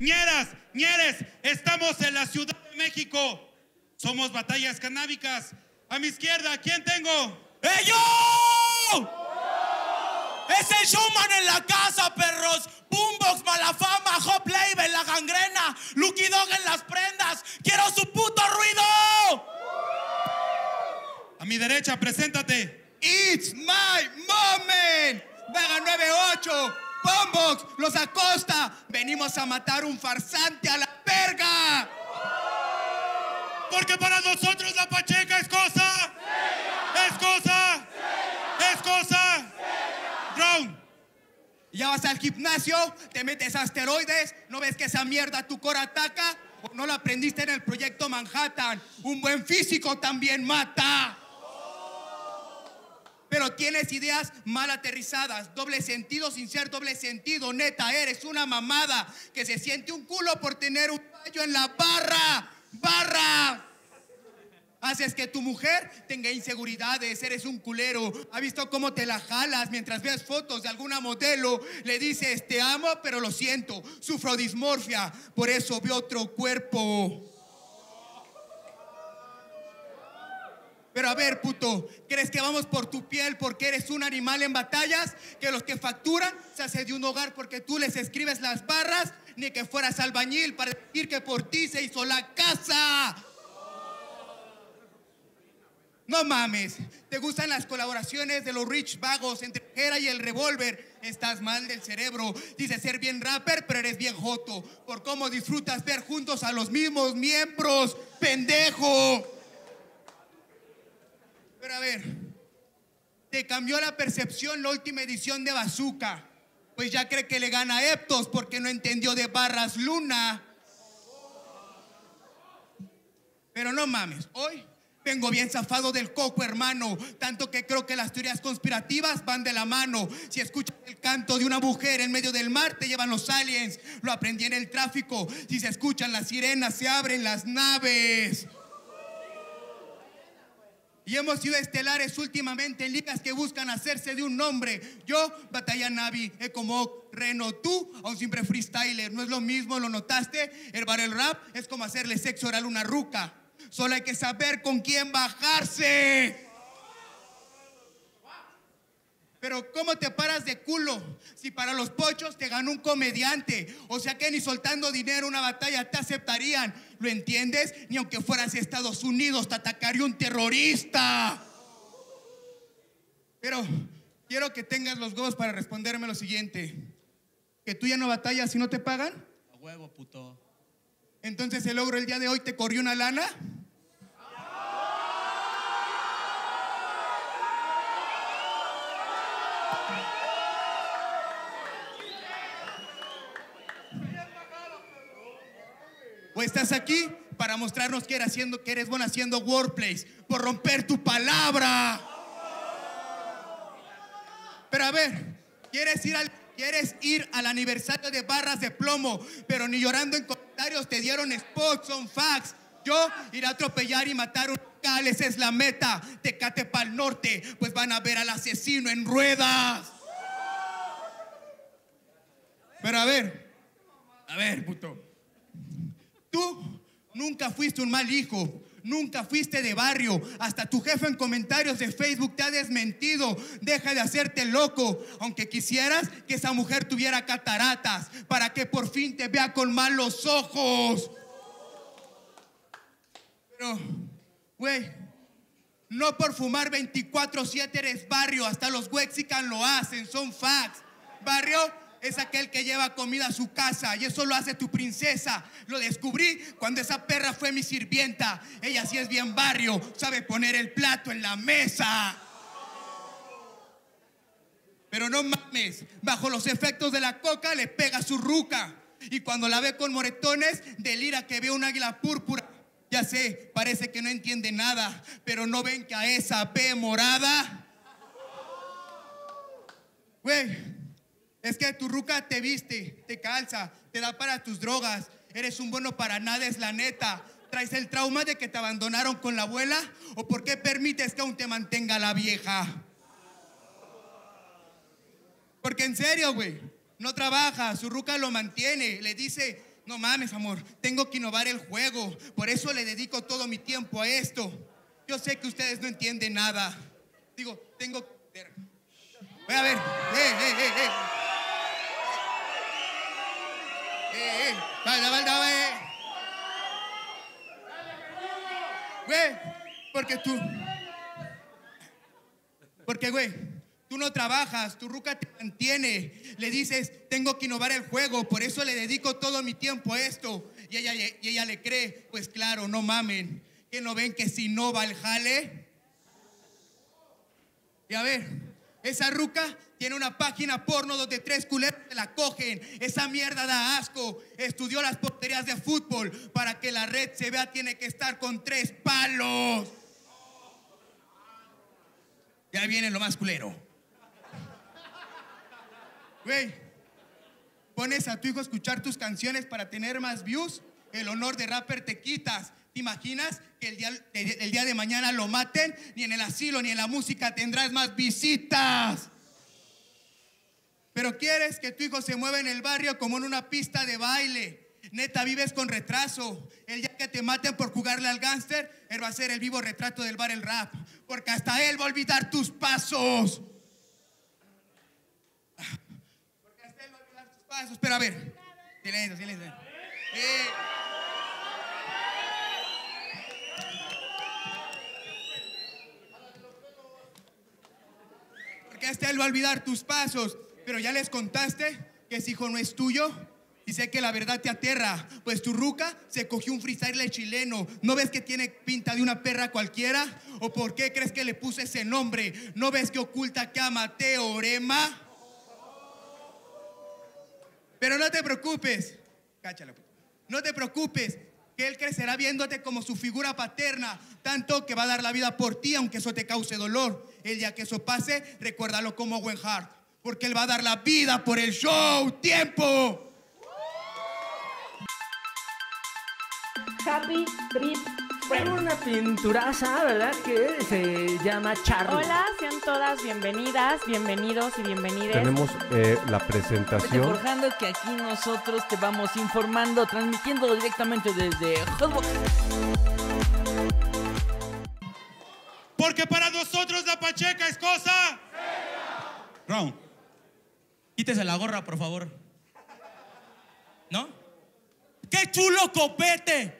ñeras, ñeres, estamos en la Ciudad de México. Somos batallas canábicas. A mi izquierda, ¿quién tengo? ¡Eh, yo! Es el showman en la casa, perros. Boombox, Malafama, Hop Label, La Gangrena, Lucky Dog en las prendas. ¡Quiero su puto ruido! A mi derecha, preséntate. It's my moment. Vega 98, Bombox, Los Acosta. Venimos a matar un farsante a la verga. Porque para nosotros la Pacheca es cosa. Es cosa. Es cosa. Round. Ya vas al gimnasio, te metes asteroides, no ves que esa mierda tu cora ataca no lo aprendiste en el proyecto Manhattan. Un buen físico también mata. Pero tienes ideas mal aterrizadas, doble sentido sin ser doble sentido, neta, eres una mamada que se siente un culo por tener un fallo en la barra, barra. Haces que tu mujer tenga inseguridades, eres un culero. ¿Ha visto cómo te la jalas mientras ves fotos de alguna modelo? Le dices, te amo, pero lo siento, sufro dismorfia, por eso veo otro cuerpo. Pero a ver, puto, ¿crees que vamos por tu piel porque eres un animal en batallas? Que los que facturan se hace de un hogar porque tú les escribes las barras, ni que fueras albañil para decir que por ti se hizo la casa. No mames, ¿te gustan las colaboraciones de los Rich Vagos entre Jera y el Revolver? Estás mal del cerebro. Dices ser bien rapper, pero eres bien joto. Por cómo disfrutas ver juntos a los mismos miembros, pendejo. Pero a ver, te cambió la percepción la última edición de Bazooka. Pues ya cree que le gana a Eptos porque no entendió de barras luna. Pero no mames, hoy vengo bien zafado del coco, hermano. Tanto que creo que las teorías conspirativas van de la mano. Si escuchas el canto de una mujer en medio del mar, te llevan los aliens. Lo aprendí en el tráfico. Si se escuchan las sirenas, se abren las naves. Y hemos sido estelares últimamente en ligas que buscan hacerse de un nombre. Yo, Batalla Navi, Ecomoc, Reno, tú, a un simple freestyler. No es lo mismo, ¿lo notaste? El barrel rap es como hacerle sexo oral a una ruca. Solo hay que saber con quién bajarse. Pero ¿cómo te paras de culo si para los pochos te ganó un comediante? O sea que ni soltando dinero una batalla te aceptarían. ¿Lo entiendes? Ni aunque fueras Estados Unidos te atacaría un terrorista. Pero quiero que tengas los huevos para responderme lo siguiente. ¿Que tú ya no batallas si no te pagan? A huevo, puto. Entonces el logro el día de hoy te corrió una lana. Aquí para mostrarnos que eres, bueno haciendo wordplays, por romper tu palabra. Pero a ver, ¿quieres ir al, quieres ir al aniversario de Barras de Plomo, pero ni llorando en comentarios te dieron spots, son facts. Yo ir a atropellar y matar un local, esa es la meta. Tecate pa'l norte, pues van a ver al asesino en ruedas. Pero a ver, a ver, puto. Tú nunca fuiste un mal hijo. Nunca fuiste de barrio. Hasta tu jefe en comentarios de Facebook te ha desmentido. Deja de hacerte loco. Aunque quisieras que esa mujer tuviera cataratas para que por fin te vea con malos ojos. Pero, güey, no por fumar 24-7 eres barrio. Hasta los Wexican lo hacen. Son facts. Barrio es aquel que lleva comida a su casa y eso lo hace tu princesa. Lo descubrí cuando esa perra fue mi sirvienta. Ella sí es bien barrio, sabe poner el plato en la mesa. Pero no mames, bajo los efectos de la coca le pega su ruca. Y cuando la ve con moretones, delira que ve un águila púrpura. Ya sé, parece que no entiende nada, pero no ven que a esa ve morada. Güey, es que tu ruca te viste, te calza, te da para tus drogas. Eres un bueno para nada, es la neta. ¿Traes el trauma de que te abandonaron con la abuela? ¿O por qué permites que aún te mantenga la vieja? Porque en serio, güey, no trabaja, su ruca lo mantiene, le dice, no mames amor, tengo que innovar el juego, por eso le dedico todo mi tiempo a esto. Yo sé que ustedes no entienden nada. Digo, tengo... Voy a ver. Eh, eh. Güey, porque tú... Porque, güey, tú no trabajas, tu ruca te mantiene. Le dices, tengo que innovar el juego, por eso le dedico todo mi tiempo a esto. Y ella, y ella le cree, pues claro, no mamen. Que no ven que si no va el jale. Y a ver, esa ruca tiene una página porno donde tres culeros se la cogen. Esa mierda da asco. Estudió las porterías de fútbol. Para que la red se vea tiene que estar con tres palos. Ya viene lo más culero. Güey, pones a tu hijo a escuchar tus canciones para tener más views. El honor de rapper te quitas. ¿Te imaginas que el día, el día de mañana lo maten? Ni en el asilo ni en la música tendrás más visitas. Pero quieres que tu hijo se mueva en el barrio como en una pista de baile. Neta, vives con retraso. El día que te maten por jugarle al gángster, él va a ser el vivo retrato del bar el rap. Porque hasta él va a olvidar tus pasos. Porque hasta él va a olvidar tus pasos. Pero a ver. Silencio, silencio. Porque hasta él va a olvidar tus pasos. Pero ya les contaste que ese hijo no es tuyo. Y sé que la verdad te aterra, pues tu ruca se cogió un freestyle chileno. ¿No ves que tiene pinta de una perra cualquiera? ¿O por qué crees que le puse ese nombre? ¿No ves que oculta que ama teorema? Pero no te preocupes, cáchalo. No te preocupes, que él crecerá viéndote como su figura paterna, tanto que va a dar la vida por ti, aunque eso te cause dolor. El día que eso pase, recuérdalo como Owen Hart, porque él va a dar la vida por el show. ¡Tiempo! Happy Trip Tengo una pinturaza, ¿verdad? Que se llama Charlie. Hola, sean todas bienvenidas, bienvenidos y bienvenidas. Tenemos eh, la presentación. forjando que aquí nosotros te vamos informando, transmitiendo directamente desde Hotbox. Porque para nosotros la Pacheca es cosa. Round. Quítese la gorra, por favor. ¿No? ¡Qué chulo copete!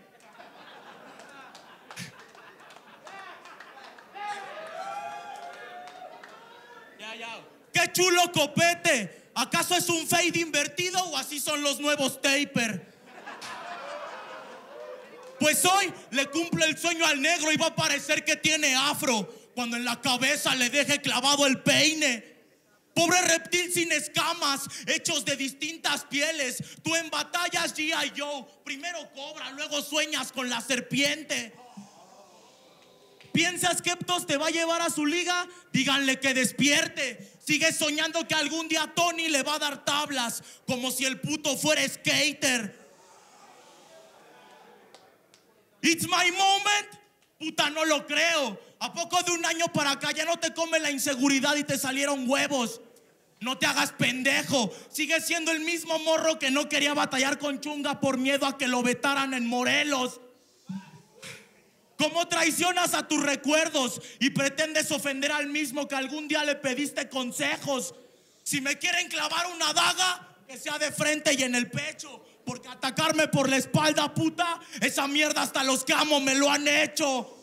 ¡Qué chulo copete! ¿Acaso es un fade invertido o así son los nuevos taper? Pues hoy le cumple el sueño al negro y va a parecer que tiene afro cuando en la cabeza le deje clavado el peine. Pobre reptil sin escamas, hechos de distintas pieles. Tú en batallas G.I. Joe, primero cobra, luego sueñas con la serpiente. ¿Piensas que Eptos te va a llevar a su liga? Díganle que despierte. Sigue soñando que algún día Tony le va a dar tablas, como si el puto fuera skater. It's my moment. Puta, no lo creo. ¿A poco de un año para acá ya no te come la inseguridad y te salieron huevos? No te hagas pendejo. Sigue siendo el mismo morro que no quería batallar con Chunga por miedo a que lo vetaran en Morelos. ¿Cómo traicionas a tus recuerdos y pretendes ofender al mismo que algún día le pediste consejos? Si me quieren clavar una daga, que sea de frente y en el pecho. Porque atacarme por la espalda, puta, esa mierda hasta los que amo me lo han hecho.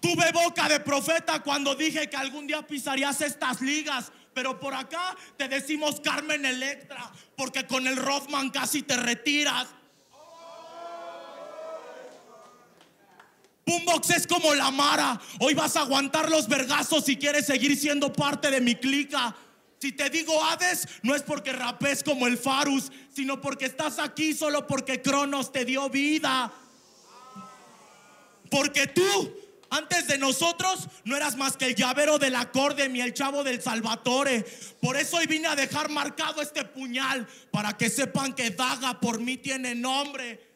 Tuve boca de profeta cuando dije que algún día pisarías estas ligas. Pero por acá te decimos Carmen Electra, porque con el Rothman casi te retiras. Boombox es como la Mara. Hoy vas a aguantar los vergazos si quieres seguir siendo parte de mi clica. Si te digo Hades, no es porque rapes como el Farus, sino porque estás aquí solo porque Cronos te dio vida. Porque tú, antes de nosotros, no eras más que el llavero del acorde y el chavo del Salvatore. Por eso hoy vine a dejar marcado este puñal, para que sepan que Daga por mí tiene nombre.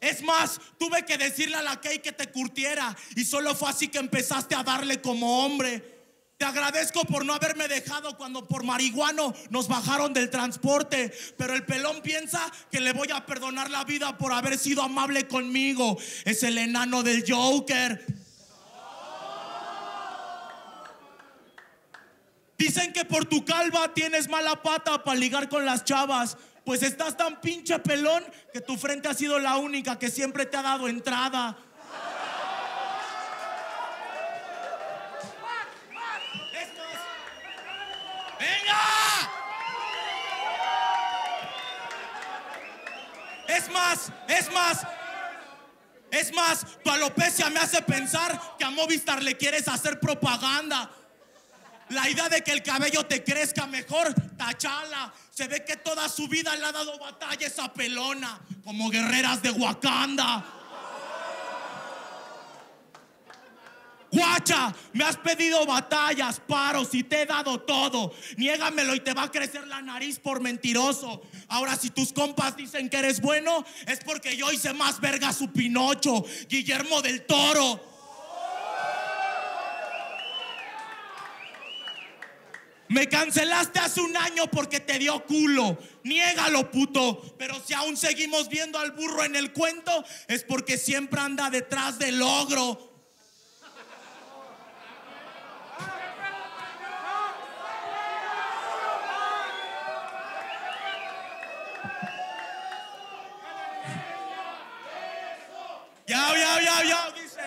Es más, tuve que decirle a la Kay que te curtiera y solo fue así que empezaste a darle como hombre. Te agradezco por no haberme dejado cuando por marihuano nos bajaron del transporte. Pero el pelón piensa que le voy a perdonar la vida por haber sido amable conmigo. Es el enano del Joker. Dicen que por tu calva tienes mala pata para ligar con las chavas. Pues estás tan pinche pelón que tu frente ha sido la única que siempre te ha dado entrada. ¡Venga! Es más, es más. Es más, tu alopecia me hace pensar que a Movistar le quieres hacer propaganda. La idea de que el cabello te crezca mejor, tachala. Se ve que toda su vida le ha dado batalla esa pelona, como guerreras de Wakanda. Guacha, me has pedido batallas, paros y te he dado todo. Niégamelo y te va a crecer la nariz por mentiroso. Ahora, si tus compas dicen que eres bueno, es porque yo hice más verga su Pinocho, Guillermo del Toro. Me cancelaste hace un año porque te dio culo. Niégalo, puto. Pero si aún seguimos viendo al burro en el cuento, es porque siempre anda detrás del logro. Ya, ya, ya, ya, dice.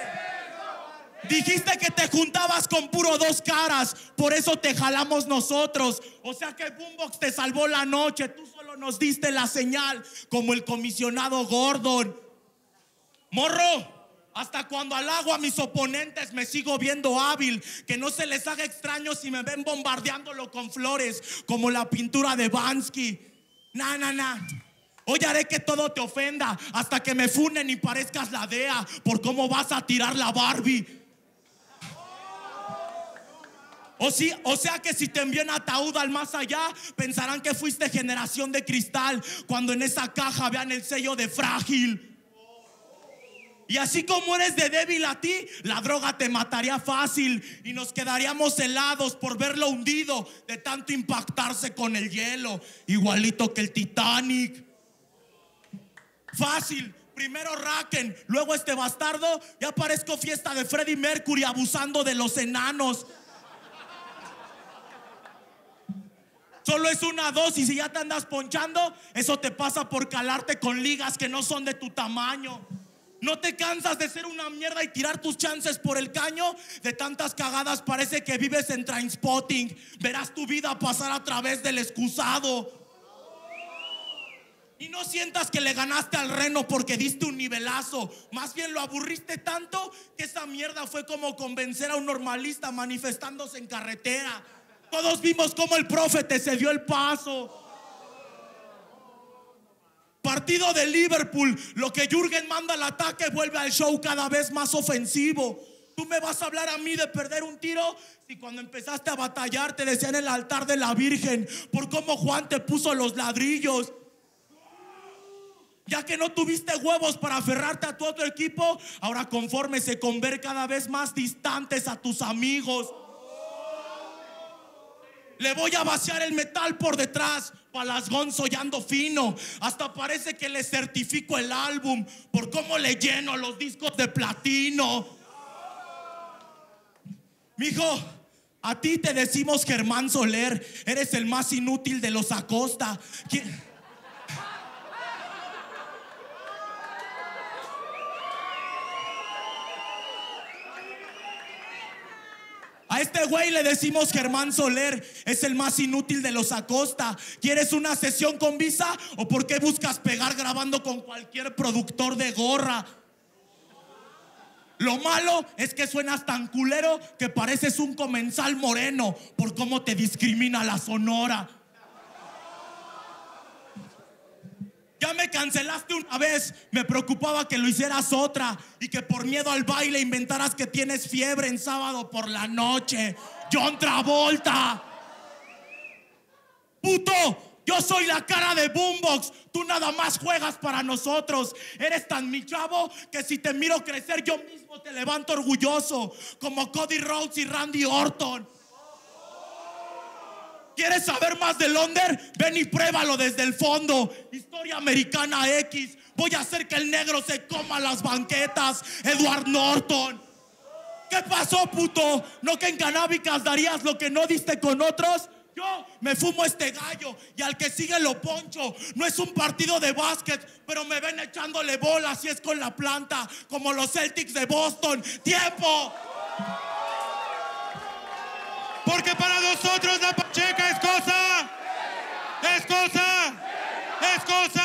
Dijiste que te juntabas con puro dos caras, por eso te jalamos nosotros. O sea que Boombox te salvó la noche, tú solo nos diste la señal, como el comisionado Gordon. Morro, hasta cuando halago a mis oponentes me sigo viendo hábil, que no se les haga extraño si me ven bombardeándolo con flores, como la pintura de Bansky. Na, na, na. Hoy haré que todo te ofenda hasta que me funen y parezcas la DEA por cómo vas a tirar la Barbie. O, o sea que si te envían ataúd al más allá, pensarán que fuiste generación de cristal cuando en esa caja vean el sello de frágil. Y así como eres de débil a ti, la droga te mataría fácil y nos quedaríamos helados por verlo hundido de tanto impactarse con el hielo, igualito que el Titanic. Fácil. Primero Raken, luego este bastardo. Ya parezco fiesta de Freddie Mercury abusando de los enanos. Solo es una dosis y ya te andas ponchando. Eso te pasa por calarte con ligas que no son de tu tamaño. ¿No te cansas de ser una mierda y tirar tus chances por el caño? De tantas cagadas parece que vives en Trainspotting. Verás tu vida pasar a través del excusado. Y no sientas que le ganaste al reno porque diste un nivelazo. Más bien lo aburriste tanto que esa mierda fue como convencer a un normalista manifestándose en carretera. Todos vimos cómo el profeta se dio el paso. Partido de Liverpool, lo que Jürgen manda al ataque vuelve al show cada vez más ofensivo. Tú me vas a hablar a mí de perder un tiro si cuando empezaste a batallar te decían el altar de la Virgen por cómo Juan te puso los ladrillos. Ya que no tuviste huevos para aferrarte a tu otro equipo, ahora confórmese con ver cada vez más distantes a tus amigos. Le voy a vaciar el metal por detrás. Palasgón sollando fino. Hasta parece que le certifico el álbum por cómo le lleno los discos de platino. Mijo, a ti te decimos Germán Soler. Eres el más inútil de los Acosta. ¿Quién- este güey le decimos Germán Soler, es el más inútil de los Acosta. ¿Quieres una sesión con visa o por qué buscas pegar grabando con cualquier productor de gorra? Lo malo es que suenas tan culero que pareces un comensal moreno por cómo te discrimina la sonora. Ya me cancelaste una vez, me preocupaba que lo hicieras otra y que por miedo al baile inventaras que tienes fiebre en sábado por la noche. John Travolta. Puto, yo soy la cara de Boombox. Tú nada más juegas para nosotros. Eres tan mi chavo que si te miro crecer yo mismo te levanto orgulloso. Como Cody Rhodes y Randy Orton. ¿Quieres saber más de Londres? Ven y pruébalo desde el fondo. Historia americana X. Voy a hacer que el negro se coma las banquetas. Edward Norton. ¿Qué pasó, puto? ¿No que en canábicas darías lo que no diste con otros? Yo me fumo este gallo y al que sigue lo poncho. No es un partido de básquet, pero me ven echándole bolas y es con la planta, como los Celtics de Boston. ¡Tiempo! Porque para nosotros la Pacheca es cosa. Es cosa. Es cosa.